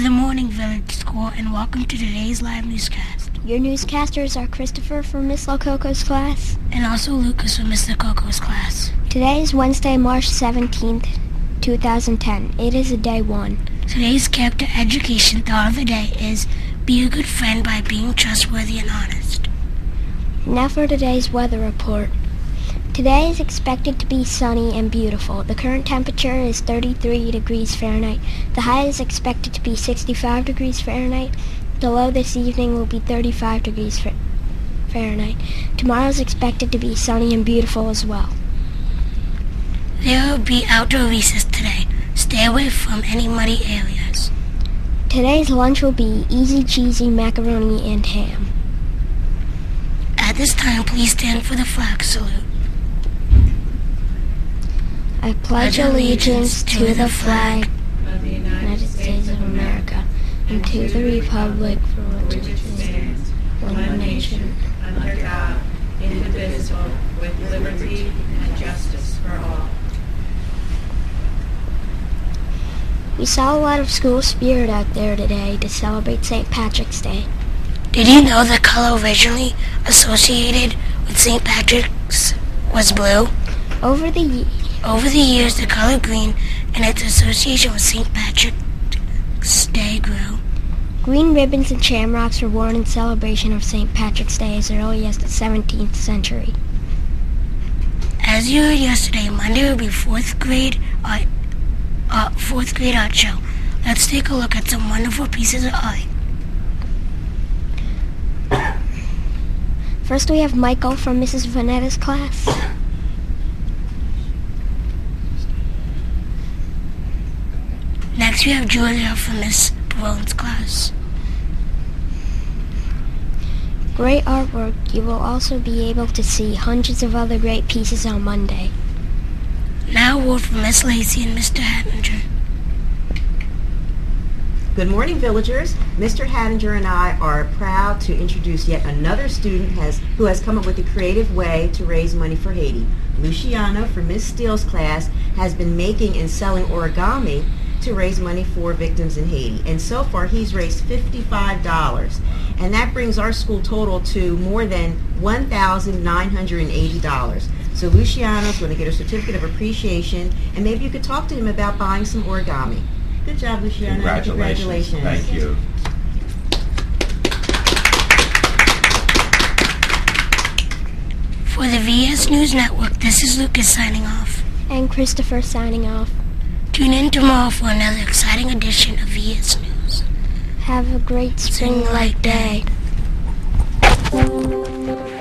Good morning, Village School, and welcome to today's live newscast. Your newscasters are Christopher from Miss Lococo's class. And also Lucas from Miss LoCoco's class. Today is Wednesday, March 17th, 2010. It is a day one. Today's character education thought of the day is be a good friend by being trustworthy and honest. Now for today's weather report. Today is expected to be sunny and beautiful. The current temperature is 33 degrees Fahrenheit. The high is expected to be 65 degrees Fahrenheit. The low this evening will be 35 degrees Fahrenheit. Tomorrow is expected to be sunny and beautiful as well. There will be outdoor recess today. Stay away from any muddy areas. Today's lunch will be easy cheesy macaroni and ham. At this time, please stand for the flag salute. I pledge allegiance to the flag of the United States of America and to the republic for which it stands, one nation, under God, indivisible, with liberty and justice for all. We saw a lot of school spirit out there today to celebrate St. Patrick's Day. Did you know the color originally associated with St. Patrick's was blue? Over the over the years, the color green and its association with St. Patrick's Day grew. Green ribbons and shamrocks were worn in celebration of St. Patrick's Day as early as the 17th century. As you heard yesterday, Monday will be fourth grade art, uh, fourth grade art show. Let's take a look at some wonderful pieces of art. First, we have Michael from Mrs. Vanetta's class. Next, we have Julia from Miss Brown's class. Great artwork. You will also be able to see hundreds of other great pieces on Monday. Now, a word from Miss Lacey and Mr. Hattinger. Good morning, villagers. Mr. Hattinger and I are proud to introduce yet another student has, who has come up with a creative way to raise money for Haiti. Luciano from Miss Steele's class has been making and selling origami to raise money for victims in Haiti. And so far, he's raised $55. And that brings our school total to more than $1,980. So Luciano's going to get a certificate of appreciation, and maybe you could talk to him about buying some origami. Good job, Luciano. Congratulations. Congratulations. Thank you. For the VES News Network, this is Lucas signing off. And Christopher signing off. Tune in tomorrow for another exciting edition of VES News. Have a great spring-like day. day.